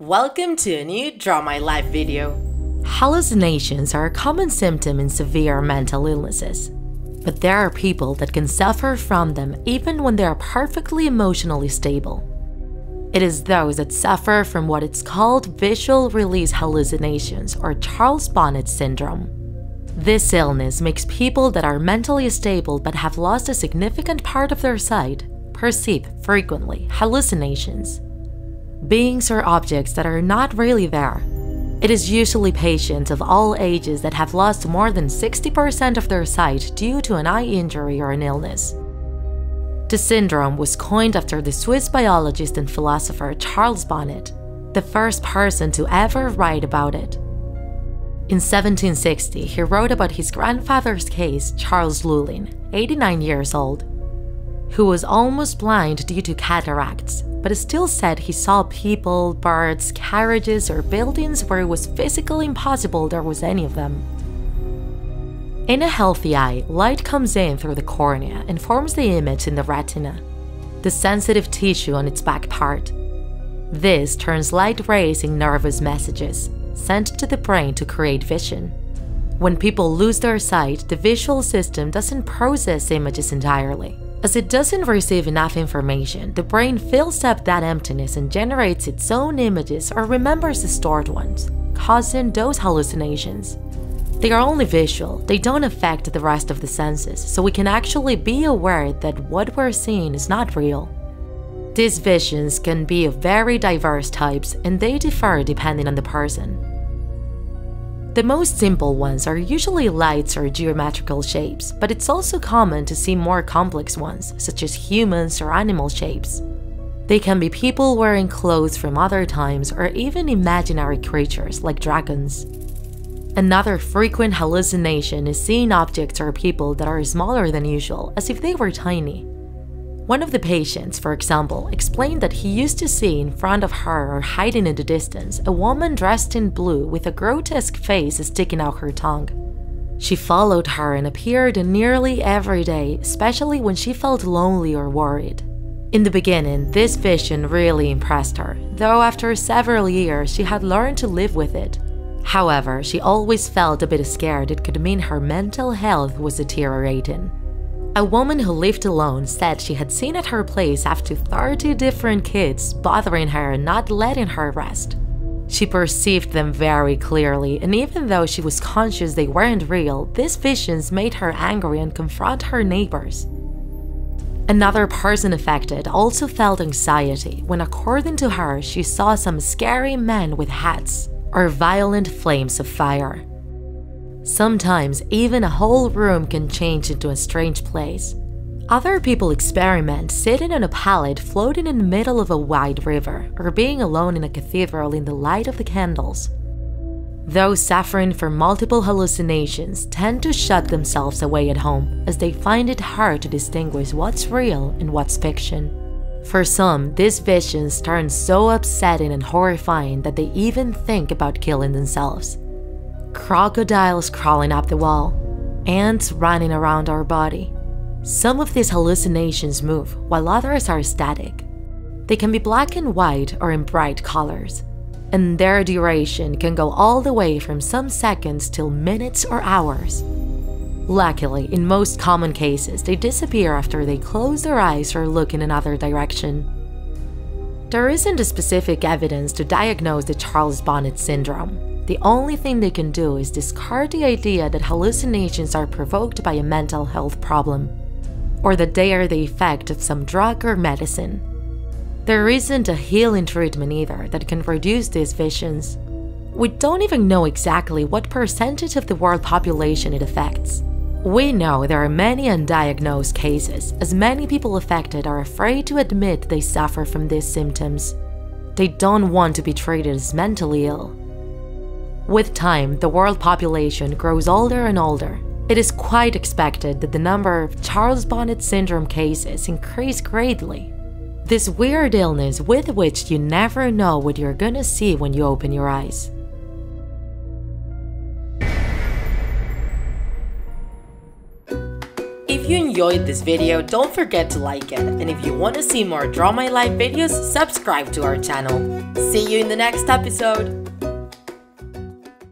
Welcome to a new Draw My Life video. Hallucinations are a common symptom in severe mental illnesses. But there are people that can suffer from them even when they are perfectly emotionally stable. It is those that suffer from what is called visual release hallucinations or Charles Bonnet syndrome. This illness makes people that are mentally stable but have lost a significant part of their sight perceive frequently hallucinations. Beings or objects that are not really there. It is usually patients of all ages that have lost more than 60% of their sight due to an eye injury or an illness. The syndrome was coined after the Swiss biologist and philosopher Charles Bonnet, the first person to ever write about it. In 1760, he wrote about his grandfather's case, Charles Lullin, 89 years old, who was almost blind due to cataracts, but still said he saw people, birds, carriages, or buildings where it was physically impossible there was any of them. In a healthy eye, light comes in through the cornea and forms the image in the retina, the sensitive tissue on its back part. This turns light rays in nervous messages, sent to the brain to create vision. When people lose their sight, the visual system doesn't process images entirely. As it doesn't receive enough information, the brain fills up that emptiness and generates its own images or remembers the stored ones, causing those hallucinations. They are only visual, they don't affect the rest of the senses, so we can actually be aware that what we're seeing is not real. These visions can be of very diverse types and they differ depending on the person. The most simple ones are usually lights or geometrical shapes, but it's also common to see more complex ones, such as humans or animal shapes. They can be people wearing clothes from other times or even imaginary creatures like dragons. Another frequent hallucination is seeing objects or people that are smaller than usual, as if they were tiny. One of the patients, for example, explained that he used to see in front of her or hiding in the distance a woman dressed in blue with a grotesque face sticking out her tongue. She followed her and appeared nearly every day, especially when she felt lonely or worried. In the beginning, this vision really impressed her, though after several years she had learned to live with it. However, she always felt a bit scared it could mean her mental health was deteriorating. A woman who lived alone said she had seen at her place up to 30 different kids bothering her and not letting her rest. She perceived them very clearly, and even though she was conscious they weren't real, these visions made her angry and confront her neighbors. Another person affected also felt anxiety when, according to her, she saw some scary men with hats or violent flames of fire. Sometimes, even a whole room can change into a strange place. Other people experiment sitting on a pallet floating in the middle of a wide river, or being alone in a cathedral in the light of the candles. Those suffering from multiple hallucinations tend to shut themselves away at home, as they find it hard to distinguish what's real and what's fiction. For some, these visions turn so upsetting and horrifying that they even think about killing themselves crocodiles crawling up the wall, ants running around our body. Some of these hallucinations move, while others are static. They can be black and white or in bright colors, and their duration can go all the way from some seconds till minutes or hours. Luckily, in most common cases, they disappear after they close their eyes or look in another direction. There isn't a specific evidence to diagnose the Charles Bonnet syndrome, the only thing they can do is discard the idea that hallucinations are provoked by a mental health problem, or that they are the effect of some drug or medicine. There isn't a healing treatment either that can reduce these visions. We don't even know exactly what percentage of the world population it affects. We know there are many undiagnosed cases, as many people affected are afraid to admit they suffer from these symptoms. They don't want to be treated as mentally ill. With time, the world population grows older and older. It is quite expected that the number of Charles Bonnet syndrome cases increase greatly. This weird illness with which you never know what you're gonna see when you open your eyes. If you enjoyed this video, don't forget to like it. And if you want to see more Draw My Life videos, subscribe to our channel. See you in the next episode.